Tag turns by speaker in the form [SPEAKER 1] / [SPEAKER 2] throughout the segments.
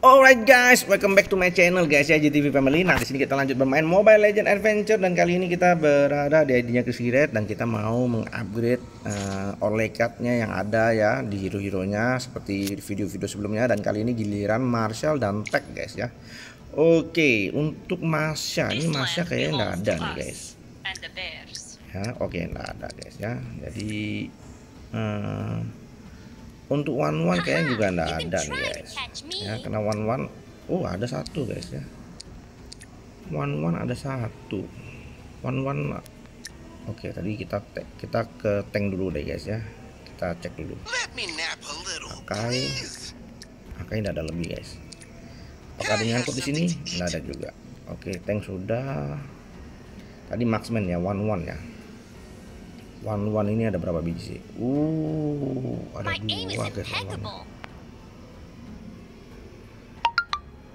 [SPEAKER 1] Alright guys, welcome back to my channel guys ya GTV Family. Nah di sini kita lanjut bermain Mobile Legend Adventure dan kali ini kita berada di ID-nya Red dan kita mau mengupgrade uh, Orlekatnya yang ada ya di hero-heronya seperti video-video sebelumnya dan kali ini giliran Marshall dan Tech guys ya. Oke, untuk Masya ini Masya kayaknya nggak ada nih guys. Ya, oke nggak ada guys ya. Jadi uh, untuk one one kayaknya juga nggak ada nih guys. ya kena one one oh ada satu guys ya. One one ada satu. One one oke tadi kita kita ke tank dulu deh guys ya. Kita cek dulu. Pakai. pakai tidak ada lebih guys. Apakah ada nyangkut di sini? nggak ada juga. Oke tank sudah. Tadi marksman ya one one ya one one ini ada berapa biji sih? Uh, ada dua guys.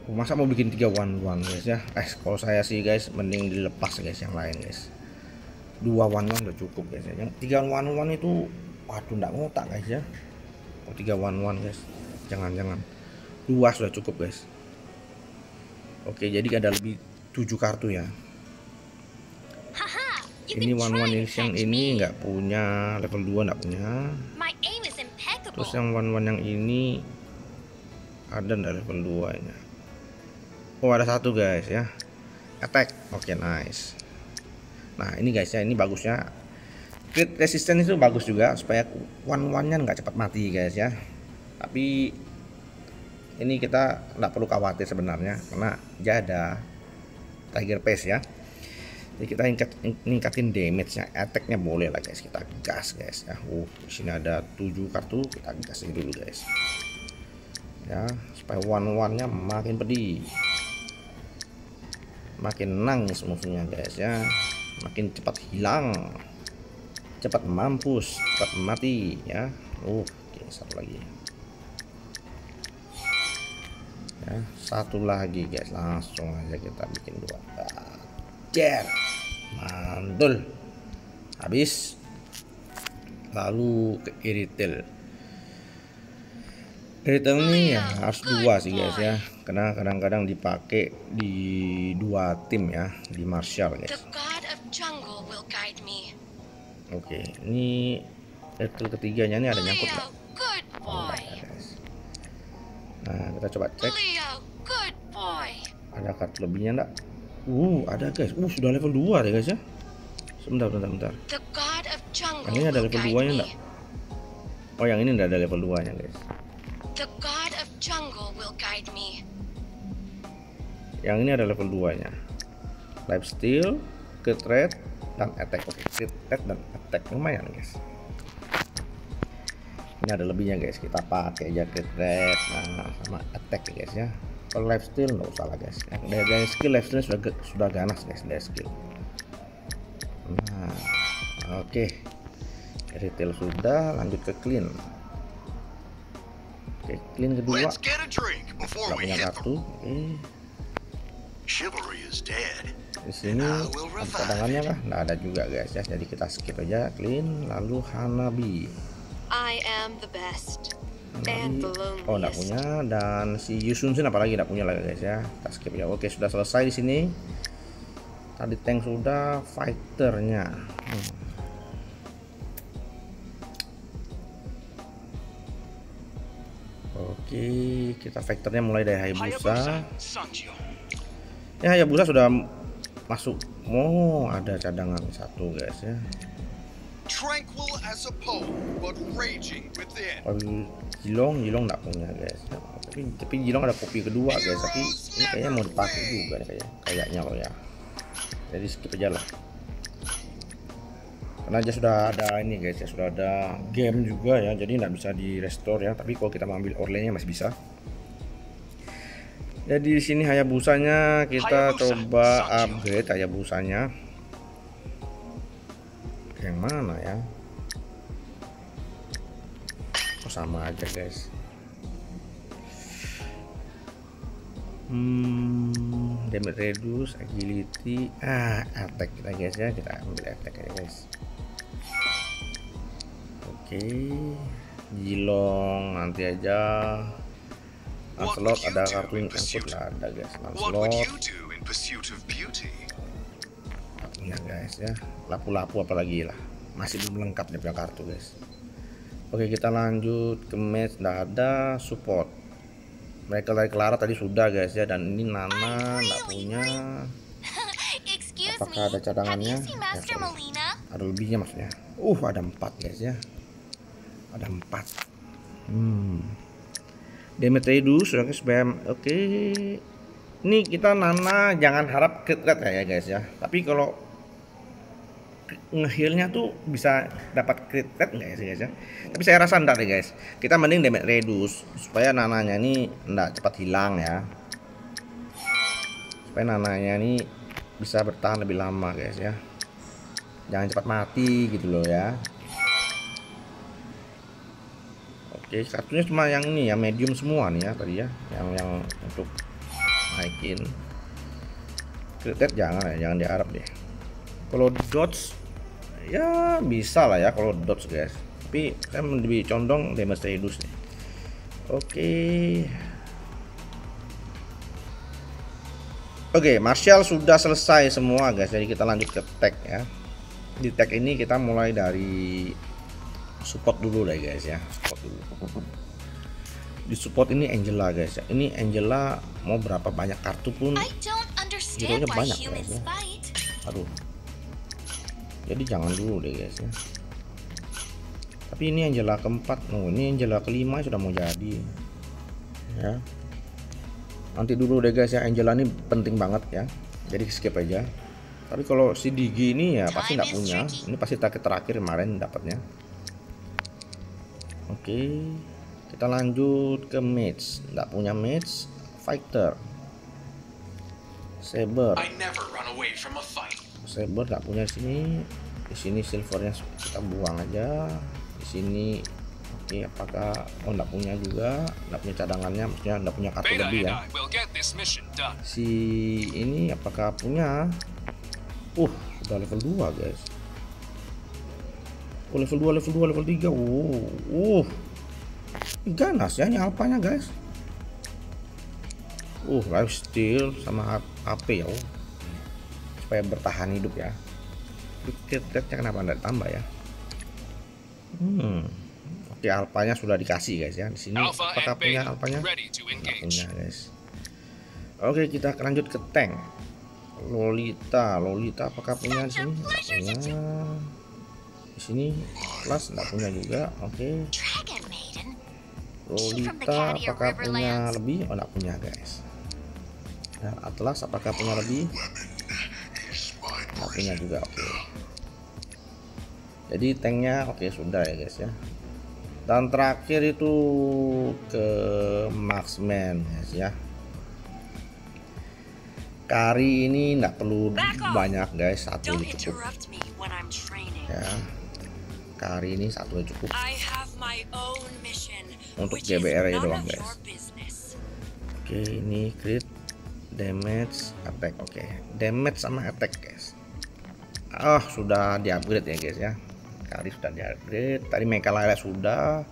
[SPEAKER 1] Uh, masa mau bikin tiga one one guys ya? Eh, kalau saya sih guys, mending dilepas guys yang lain guys. Dua one one udah cukup guys ya. Yang tiga one one itu, waduh, nggak ngotak guys ya. Oh, tiga one one guys, jangan jangan. Dua sudah cukup guys. Oke, jadi ada lebih tujuh kartu ya ini one one yang ini nggak punya level 2 nggak punya. Terus yang one one yang ini ada nggak level 2 nya? Oh ada satu guys ya. Attack. Oke okay, nice. Nah ini guys ya ini bagusnya. Crit resistance itu bagus juga supaya one one nya nggak cepat mati guys ya. Tapi ini kita nggak perlu khawatir sebenarnya karena dia ada tiger pace ya jadi kita ingkat, ningkatin damage nya attack nya boleh lah guys. Kita gas guys ya. Uh di sini ada 7 kartu kita gasin dulu guys. Ya supaya one one nya makin pedih. Makin nangis musuhnya guys ya. Makin cepat hilang. Cepat mampus cepat mati ya. Uh oke satu lagi. Ya satu lagi guys. Langsung aja kita bikin dua. Cer mantul. Habis. Lalu ke iritil iritil ini ya. harus dua sih guys ya. Karena kadang-kadang dipakai di dua tim ya di martial guys. Oke ini iritil ketiganya ini ada nyangkut oh, nah kita coba cek. Ada kartu lebihnya enggak Uh, ada guys. Uh, sudah level 2 deh guys ya. Sebentar, bentar, bentar. Yang ini ada level 2 nya enggak? Oh, yang ini enggak ada level 2 nya guys. The God of Jungle will guide me. Yang ini ada level 2 nya. Life steal, crit rate, dan attack. Oke, crit rate dan attack lumayan guys. Ini ada lebihnya guys. Kita pakai aja crit rate, nah sama attack guys ya kalau lifestyle nggak usah lah guys. Dari, dari skill lifestyle sudah sudah ganas guys dari skill. Nah oke. Okay. retail sudah lanjut ke clean. Oke okay, clean kedua. Nggak punya kartu okay. di sini ada cadangannya kah? Nggak ada juga guys ya. Jadi kita skip aja clean lalu Hanabi. I am the best oh enggak punya. Dan si Yusun Sin apalagi enggak punya lagi guys ya. Kita skip ya. Oke sudah selesai di sini. Tadi tank sudah fighternya. Hmm. oke kita fighternya mulai dari Hayabusa. Ya Hayabusa sudah masuk. Oh ada cadangan satu guys ya tranquil as a poem, but raging within. Oh, Jilong, Jilong nggak punya guys. Tapi tapi Jilong ada kopi kedua guys. Tapi ini kayaknya mau dipakai juga nih kayaknya. Kayaknya loh ya. Jadi skip aja lah. Karena aja sudah ada ini guys ya, sudah ada game juga ya. Jadi nggak bisa di restore ya. Tapi kalau kita mengambil orlenya masih bisa. Jadi di sini Hayabusanya kita Hayabusa. coba upgrade Hayabusanya yang mana ya? Oh, sama aja guys. Hmm damage reduce agility. Ah attack kita guys ya. Kita ambil attack ya guys. Oke. Okay. jilong nanti aja. Lancelot ada kartu angkut nggak ada guys. Lancelot. Ya guys ya lapu-lapu apalagi lah. Masih belum lengkap nih punya kartu guys. Oke kita lanjut ke match. Nggak ada support. Mereka dari Clara tadi sudah guys ya. Dan ini Nana nggak punya. Apakah ada cadangannya? ya, ada lebihnya maksudnya. Uh ada empat guys ya. Ada empat. Hmm. Demetrius oke spam. Oke. Ini kita Nana jangan harap crit ya guys ya. Tapi kalau ngehilnya tuh bisa dapat crit rate nggak ya sih guys ya? Tapi saya rasa enggak deh guys. Kita mending damage reduce supaya nananya ini enggak cepat hilang ya. Supaya nananya ini bisa bertahan lebih lama guys ya. Jangan cepat mati gitu loh ya. Oke kartunya cuma yang ini ya medium semua nih ya tadi ya. Yang yang untuk naikin. Crit rate jangan ya. Jangan diharap deh kalau dodge ya bisa lah ya kalau dodge guys. Tapi saya lebih condong damage reduce nih. Oke. Oke Marshall sudah selesai semua guys. Jadi kita lanjut ke tag ya. Di tag ini kita mulai dari support dulu lah guys ya. Support dulu. Di support ini Angela guys ya. Ini Angela mau berapa banyak kartu pun hero banyak guys ya. aduh jadi jangan dulu deh guys ya. Tapi ini Angela keempat. Oh ini Angela kelima sudah mau jadi. Ya. Nanti dulu deh guys ya. Angela ini penting banget ya. Jadi skip aja. Tapi kalau si Digi ini ya pasti nggak punya. ini pasti terakhir terakhir kemarin dapatnya. Oke. Kita lanjut ke match nggak punya match fighter. Saber saber nggak punya sini. Di sini silvernya kita buang aja. Di sini oke apakah oh nggak punya juga. Nggak punya cadangannya maksudnya nggak punya kartu lebih ya. si ini apakah punya? Uh udah level 2 guys. Oh level 2 level 2 level 3 uh uh. Ganas ya ini alpanya guys. Uh life steal sama HP ya uh supaya bertahan hidup ya. Kit kenapa anda tambah ya? Hmm oke alpanya sudah dikasih guys ya. Di sini apakah punya alpanya? Nggak punya guys. Oke kita lanjut ke tank. Lolita Lolita apakah punya di sini? Nggak punya. Di sini plus nggak punya juga oke. Lolita apakah punya lebih? Oh nggak punya guys. Nah, Atlas apakah punya lebih punya juga oke. Okay. jadi tanknya oke okay, sudah ya guys ya. Dan terakhir itu ke marksman guys ya. Kari ini enggak perlu banyak guys satu cukup. ya. Kari ini satu cukup. Untuk GBR ya doang guys. oke ini crit damage attack. Oke okay. damage sama attack oh sudah di upgrade ya guys ya. Kali sudah di upgrade tadi Lele sudah.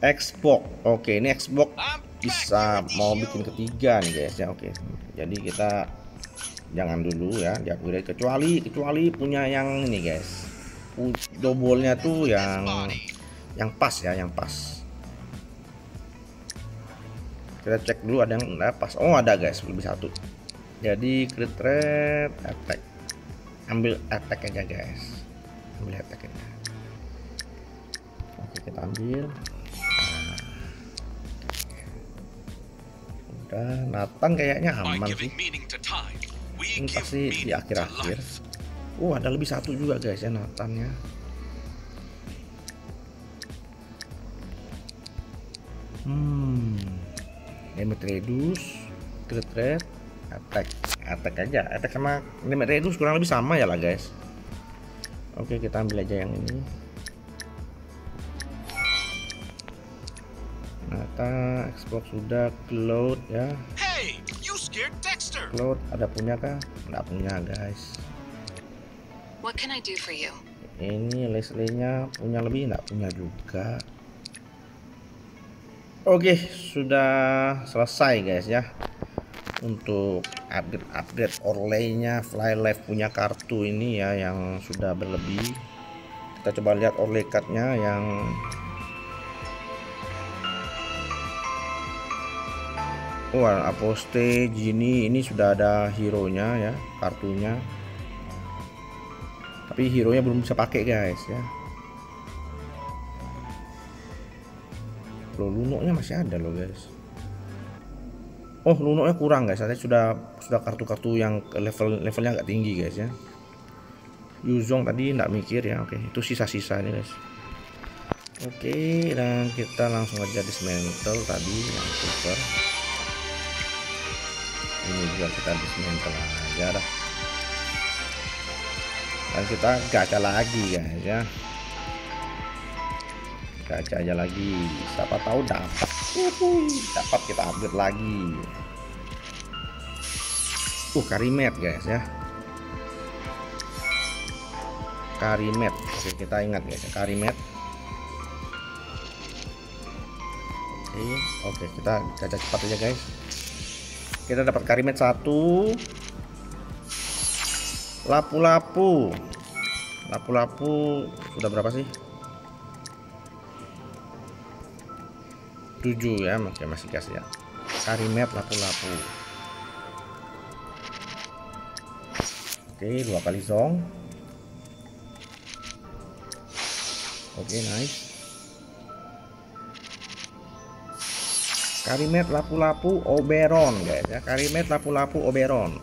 [SPEAKER 1] Xbox. Oke ini Xbox bisa mau bikin ketiga nih guys ya. Oke. Jadi kita jangan dulu ya di upgrade kecuali kecuali punya yang ini guys. Double-nya tuh yang yang pas ya yang pas. Kita cek dulu ada yang enggak pas. Oh ada guys lebih satu. Jadi crit rate attack ambil attack aja guys. Ambil attack aja. Oke kita ambil. Nah. udah Nathan kayaknya aman sih. ini pasti di akhir-akhir. uh ada lebih satu juga guys ya Nathan ya. Hmm. Damage reduce crit rate attack. Attack aja. Attack sama limit reduce kurang lebih sama ya lah guys. Oke kita ambil aja yang ini. Nata Xbox sudah cloud ya. Hey, you scared Dexter. cloud ada punya kah? Nggak punya guys. What can I do for you? ini Leslie nya punya lebih nggak punya juga. Oke, sudah selesai guys ya. Untuk upgrade-upgrade Orlay-nya Flylife punya kartu ini ya yang sudah berlebih. Kita coba lihat Orlay card-nya yang Wah, Aposte Gini ini sudah ada hero-nya ya, kartunya. Tapi hero-nya belum bisa pakai guys ya. loh lunoknya masih ada loh guys oh lunoknya kurang guys. Saya sudah sudah kartu-kartu yang level levelnya agak tinggi guys ya. Yuzong tadi nggak mikir ya. Oke itu sisa-sisa ini guys. Oke dan kita langsung aja dismantle tadi yang super. Ini juga kita dismantle aja dah. Dan kita gacha lagi guys ya. Gacha aja lagi. Siapa tahu dapat dapat kita upgrade lagi. Uh karimet guys ya. Karimet oke kita ingat guys ya. Karimet. Oke oke kita gacha cepat aja guys. Kita dapat karimet satu. Lapu-lapu. Lapu-lapu sudah berapa sih 7 ya oke masih gas ya. Karimet lapu-lapu. Oke dua kali zong. Oke nice. Karimet lapu-lapu oberon guys ya. Karimet lapu-lapu oberon.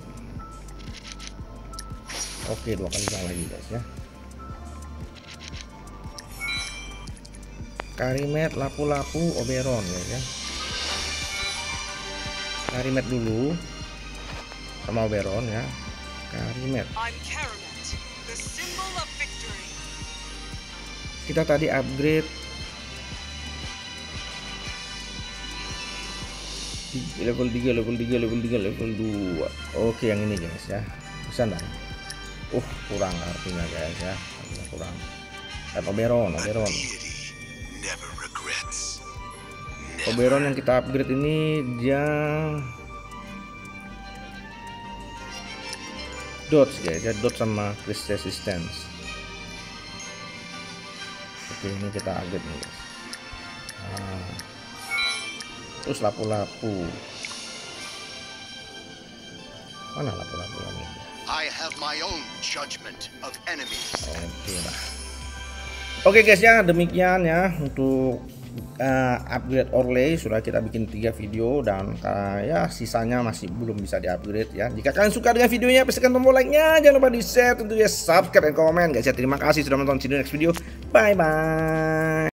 [SPEAKER 1] Oke dua kali zong lagi guys ya karimet lapu-lapu oberon ya kan? Karimet dulu sama oberon ya. Karimet. Kita tadi upgrade. Level 3 level 3 level 3 level 2 oke yang ini guys ya. Bisa enggak uh kurang artinya guys ya. Kurang. Dan oberon oberon Oberon yang kita upgrade ini dia dodge ya, dia dodge sama crit resistance. Oke, ini kita upgrade nih guys. Nah. Terus lapu-lapu. Mana lapu-lapu ini? I have my own judgment of enemies. Oke lah. Oke guys ya, demikian ya untuk uh, upgrade Orlay sudah kita bikin tiga video dan uh, ya sisanya masih belum bisa di-upgrade ya. Jika kalian suka dengan videonya, pastikan tombol like-nya, jangan lupa di-share, tentunya subscribe dan komen guys ya. Terima kasih sudah menonton. You next video. Bye bye.